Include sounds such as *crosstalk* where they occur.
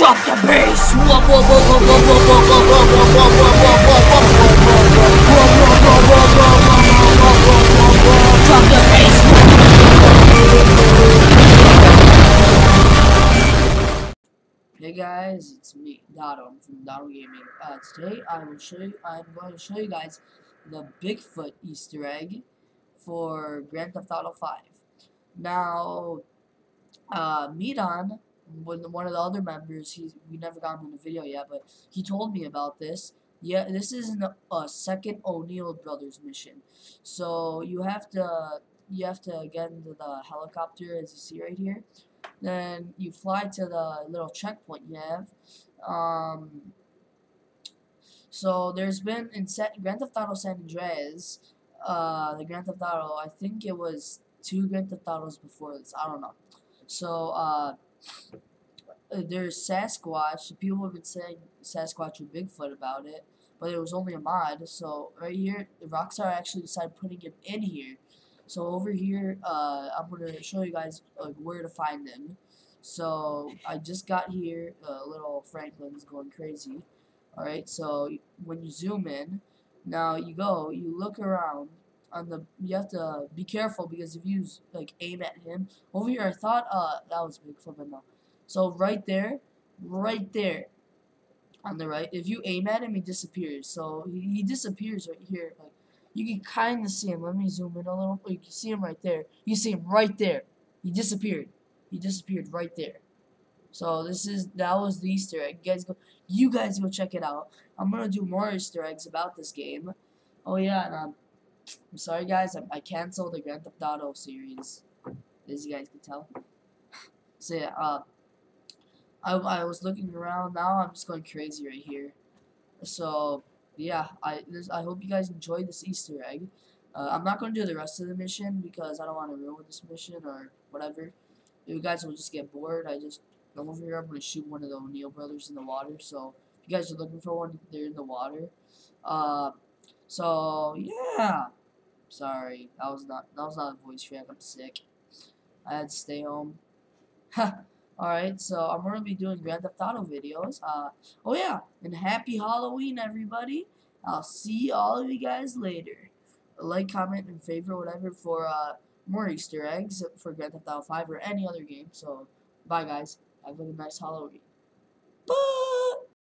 Drop the bass! Drop the bass! Hey guys, it's me, Daron from Daron Gaming. Uh, today I will show you I'm going to show you guys the Bigfoot Easter egg for Grand Theft Auto 5. Now, uh, Midan when one of the other members, he we never got him in the video yet, but he told me about this. Yeah, this is a uh, second O'Neill brothers mission. So you have to you have to get into the helicopter as you see right here. Then you fly to the little checkpoint you have. Um, so there's been in set Grand Theft Auto San Andreas, uh, the Grand Theft Auto. I think it was two Grand Theft Autos before this. I don't know. So uh, there's Sasquatch. People have been saying Sasquatch and Bigfoot about it, but it was only a mod. So right here, Rockstar actually decided putting him in here. So over here, uh, I'm gonna show you guys like where to find them. So I just got here. Uh, little Franklin's going crazy. All right. So when you zoom in, now you go, you look around. On the, you have to be careful because if you like aim at him over here, I thought uh that was Bigfoot, but no. So right there, right there, on the right, if you aim at him, he disappears. So he, he disappears right here. Like you can kind of see him. Let me zoom in a little. You can see him right there. You see him right there. He disappeared. He disappeared right there. So this is that was the Easter egg. You guys go. You guys go check it out. I'm gonna do more Easter eggs about this game. Oh yeah, and um, I'm sorry guys. I, I canceled the Grand Theft Auto series, as you guys can tell. So yeah, uh, I I was looking around. Now I'm just going crazy right here. So yeah, I this, I hope you guys enjoyed this Easter egg. Uh, I'm not going to do the rest of the mission because I don't want to ruin this mission or whatever. If You guys will just get bored. I just come over here. I'm going to shoot one of the O'Neill brothers in the water. So if you guys are looking for one, they're in the water. Uh, so yeah. Sorry, that was not that was not a voice track. I'm sick. I had to stay home. *laughs* Alright, so I'm to be doing Grand Theft Auto videos. Uh, oh yeah, and happy Halloween, everybody. I'll see all of you guys later. Like, comment, and favor whatever, for uh, more Easter eggs for Grand Theft Auto 5 or any other game. So, bye, guys. Have a nice Halloween. Bye!